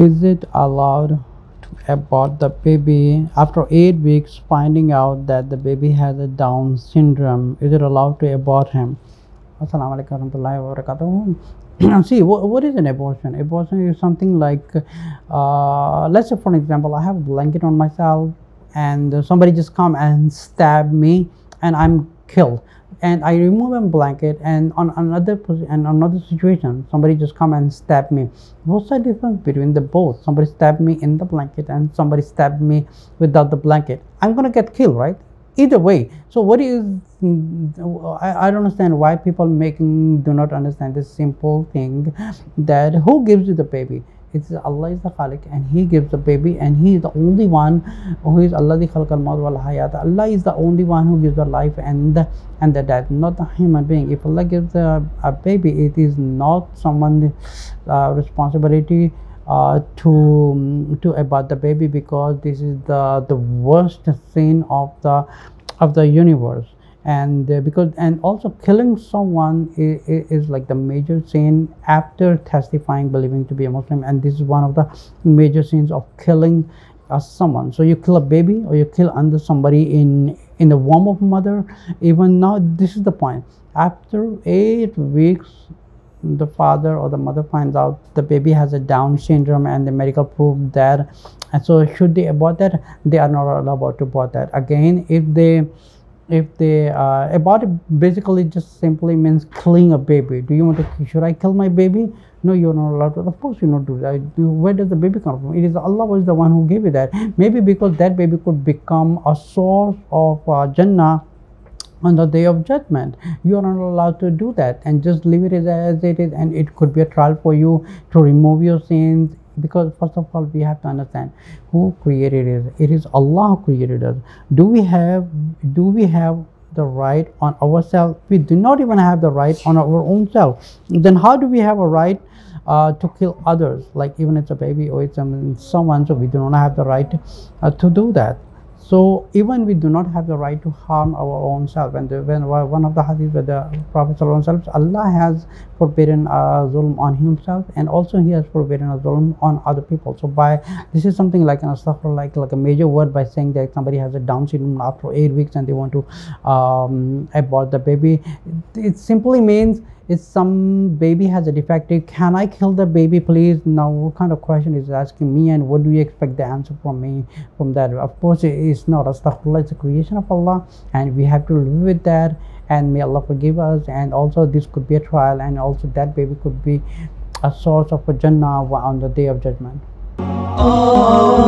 it allowed to abort the baby after eight weeks finding out that the baby has a down syndrome? Is it allowed to abort him? See what, what is an abortion? Abortion is something like uh, let's say for example i have a blanket on myself and somebody just come and stab me and i'm killed and I remove a blanket and on another and another situation somebody just come and stab me. What's the difference between the both? Somebody stabbed me in the blanket and somebody stabbed me without the blanket. I'm gonna get killed right? Either way. So what is I, I don't understand why people making do not understand this simple thing that who gives you the baby it's Allah is the Khalik and He gives the baby and He is the only one who is Allah the Khalq al wal Hayat. Allah is the only one who gives the life and the, and the death, not the human being. If Allah gives a, a baby, it is not someone's uh, responsibility uh, to to about the baby because this is the the worst sin of the of the universe and uh, because and also killing someone is, is, like the major sin after testifying believing to be a muslim. And this is one of the major sins of killing uh, someone. So you kill a baby or you kill under somebody in in the womb of mother. Even now this is the point. After eight weeks the father or the mother finds out the baby has a down syndrome and the medical proof that and so should they abort that? They are not allowed to abort that. Again if they if they uh, abort basically just simply means killing a baby. Do you want to should i kill my baby? No you're not allowed to. Of course you not do that. Where does the baby come from? It is allah was the one who gave you that. Maybe because that baby could become a source of uh, jannah on the day of judgment. You are not allowed to do that and just leave it as it is and it could be a trial for you to remove your sins because first of all we have to understand who created it. It is allah who created us. Do we have do we have the right on ourselves? We do not even have the right on our own self. Then how do we have a right uh, to kill others? Like even it's a baby or it's someone so we do not have the right uh, to do that so even we do not have the right to harm our own self. And when one of the hadith with the Prophet Allah has forbidden a zulm on himself, and also He has forbidden a zulm on other people. So by this is something like an astaghfir, like like a major word by saying that somebody has a Down syndrome after eight weeks and they want to um, abort the baby. It simply means if some baby has a defective can i kill the baby please? Now what kind of question is asking me and what do you expect the answer from me from that? Of course it is not astaghfirullah it's a creation of allah and we have to live with that and may allah forgive us and also this could be a trial and also that baby could be a source of a jannah on the day of judgment. Oh,